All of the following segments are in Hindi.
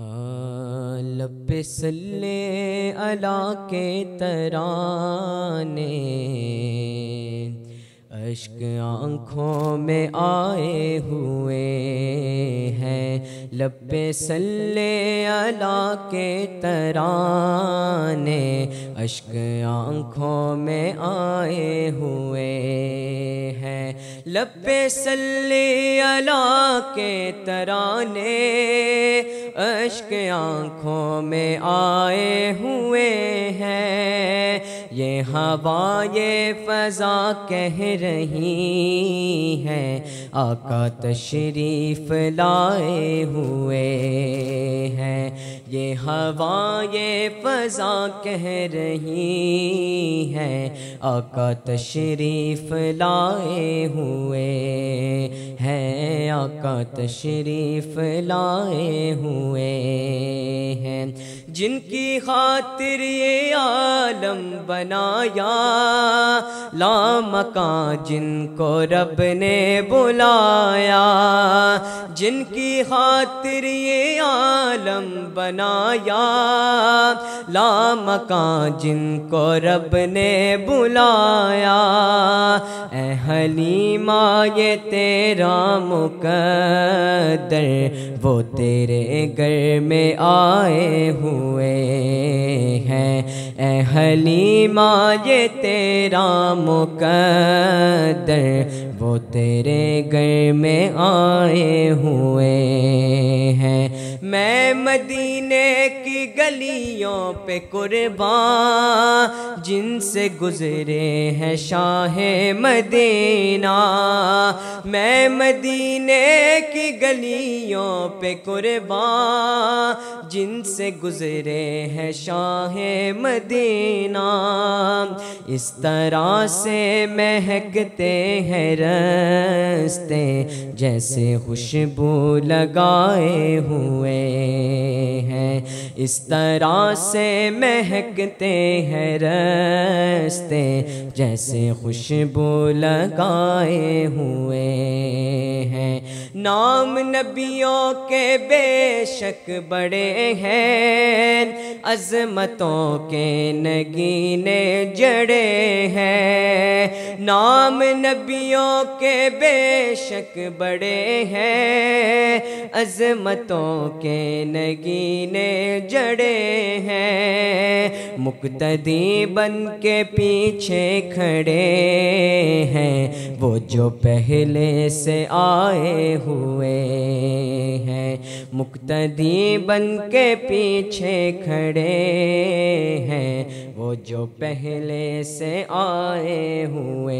लब सल्ले अला के तराने। अश्क आँखों में आए हुए हैं। लब्बे सल्ले अला के तराने। अश्क आँखों में आए हुए लब्बे सल्ले अला के तराने अश्क आँखों में आए हुए ये हवा ये फ़ज़ा कह रही है। आका तशरीफ़ लाए हुए हैं। ये हवा ये फ़ज़ा कह रही है। आका तशरीफ़ लाए हुए हैं। आका तशरीफ़ लाए हुए हैं। जिनकी खातिर ये आलम बनाया लामका जिनको रब ने बुलाया। जिनकी खातिर ये आलम बनाया। लामका जिनको रब ने बुलाया। ए हलीमा, ये तेरा मुकद्दर, वो तेरे घर में आए हुए हैं। हलीमा ये तेरा मुकदर वो तेरे घर में आए हुए हैं। मैं मदीने गलियों पे कुर्बान, जिनसे गुजरे हैं शाह मदीना। मैं मदीने की गलियों पे कुर्बान, जिनसे गुजरे हैं शाह मदीना। इस तरह से महकते हैं रस्ते, जैसे खुशबू लगाए हुए हैं। इस तरह से महकते हैं रस्ते जैसे खुशबू लगाए हुए हैं। नाम नबियों के बेशक बड़े हैं, अजमतों के नगीने जड़े हैं। नाम नबियों के बेशक बड़े हैं, अजमतों के नगीने जड़े हैं। मुक्तदी बन के पीछे खड़े हैं, वो जो पहले से आए हुए हैं। मुक्तदी बन के पीछे खड़े हैं। वो जो पहले से आए हुए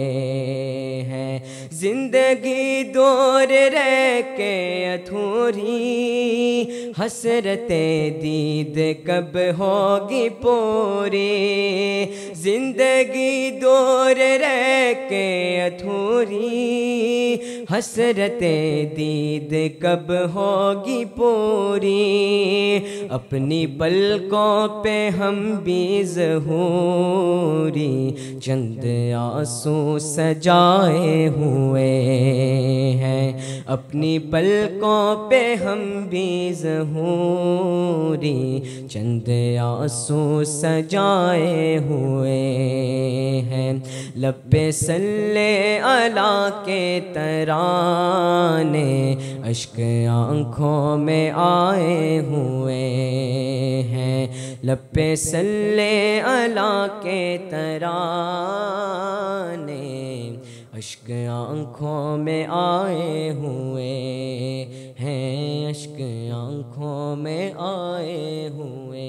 हैं। ज़िंदगी दूर रह के अधूरी। हसरते दीद कब होगी पूरी? ज़िंदगी दूर रह के अधूरी। हसरते दीद कब होगी पूरी? अपनी पलकों पे हम भी जहूरी। चंद आँसू सजाए हुए हैं। अपनी पलकों पे हम भी जहूरी चंद आँसू सजाए हुए हैं। लपे सल्ले अला के तराने अश्क आँखों में आए हुए हैं। लपे सल्ले अला के तराने अश्क आँखों में आए हुए हैं अश्क आँखों में आए हुए